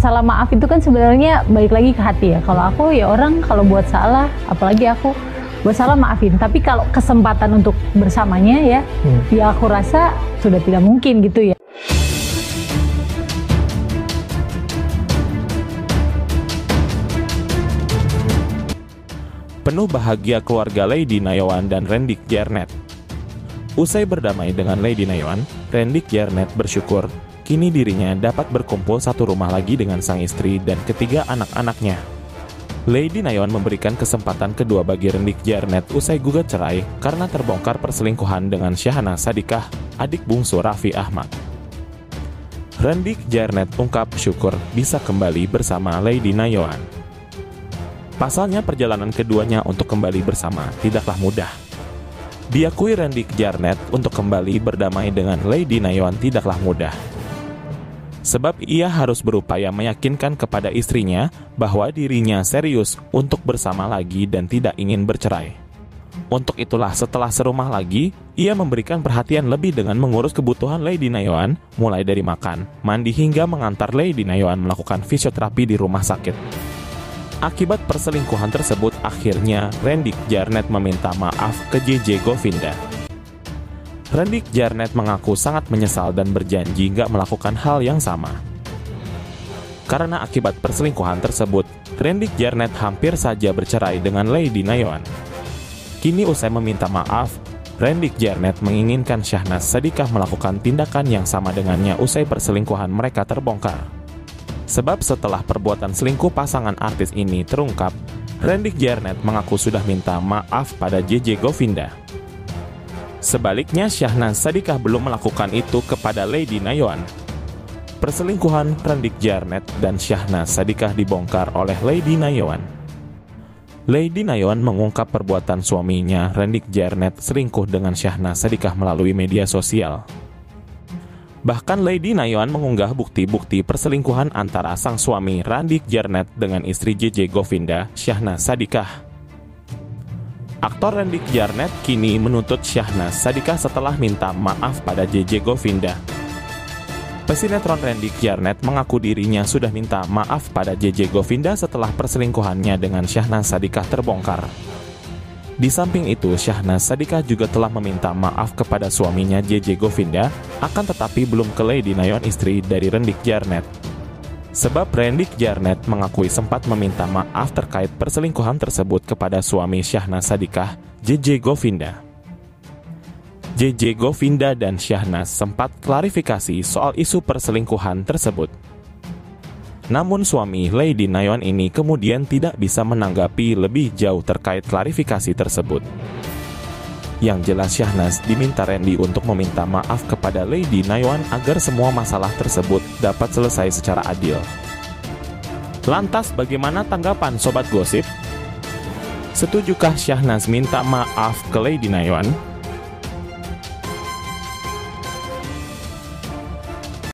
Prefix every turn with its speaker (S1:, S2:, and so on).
S1: masalah maaf itu kan sebenarnya balik lagi ke hati ya. Kalau aku ya orang kalau buat salah, apalagi aku buat salah maafin. Tapi kalau kesempatan untuk bersamanya ya, hmm. ya aku rasa sudah tidak mungkin gitu ya.
S2: Penuh bahagia keluarga Lady Nayawan dan Rendik Jernet. Usai berdamai dengan Lady Nayawan, Rendik Jernet bersyukur kini dirinya dapat berkumpul satu rumah lagi dengan sang istri dan ketiga anak-anaknya. Lady Nayon memberikan kesempatan kedua bagi Rendik Jarnet usai gugat cerai karena terbongkar perselingkuhan dengan Syahana Sadikah, adik bungsu Raffi Ahmad. Rendik Jarnet ungkap syukur bisa kembali bersama Lady Nayon. Pasalnya perjalanan keduanya untuk kembali bersama tidaklah mudah. Diakui Rendik Jarnet untuk kembali berdamai dengan Lady Nayon tidaklah mudah sebab ia harus berupaya meyakinkan kepada istrinya bahwa dirinya serius untuk bersama lagi dan tidak ingin bercerai. Untuk itulah setelah serumah lagi, ia memberikan perhatian lebih dengan mengurus kebutuhan Lady Nayawan, mulai dari makan, mandi hingga mengantar Lady Nayawan melakukan fisioterapi di rumah sakit. Akibat perselingkuhan tersebut, akhirnya Randy Jarnet meminta maaf ke JJ Govinda. Randy Jarnet mengaku sangat menyesal dan berjanji nggak melakukan hal yang sama. Karena akibat perselingkuhan tersebut, Randy Jarnet hampir saja bercerai dengan Lady Nayon. Kini usai meminta maaf, Randy Jarnet menginginkan Syahnas Sadikah melakukan tindakan yang sama dengannya usai perselingkuhan mereka terbongkar. Sebab setelah perbuatan selingkuh pasangan artis ini terungkap, Randy Jarnet mengaku sudah minta maaf pada JJ Govinda. Sebaliknya, Syahnas Sadikah belum melakukan itu kepada Lady Nayon. Perselingkuhan Prendik Jarnet dan Syahnas Sadikah dibongkar oleh Lady Nayon. Lady Nayon mengungkap perbuatan suaminya, Rendik Jarnet, selingkuh dengan Syahnas Sadikah melalui media sosial. Bahkan Lady Nayon mengunggah bukti-bukti perselingkuhan antara sang suami Randik Jarnet dengan istri JJ Govinda, Syahnas Sadikah. Aktor Randy Jarnet kini menuntut Syahnas Sadikah setelah minta maaf pada JJ Govinda. Pesinetron Randy Jarnet mengaku dirinya sudah minta maaf pada JJ Govinda setelah perselingkuhannya dengan Syahnas Sadikah terbongkar. Di samping itu, Syahnas Sadikah juga telah meminta maaf kepada suaminya JJ Govinda, akan tetapi belum ke Lady Nayon istri dari Rendik Jarnet. Sebab Randy Jarnet mengakui sempat meminta maaf terkait perselingkuhan tersebut kepada suami Syahnas Sadikah, JJ Govinda. JJ Govinda dan Syahnas sempat klarifikasi soal isu perselingkuhan tersebut. Namun suami Lady Nayon ini kemudian tidak bisa menanggapi lebih jauh terkait klarifikasi tersebut. Yang jelas Syahnas diminta Randy untuk meminta maaf kepada Lady Naywan agar semua masalah tersebut dapat selesai secara adil. Lantas bagaimana tanggapan Sobat Gosip? Setujukah Syahnas minta maaf ke Lady Naywan?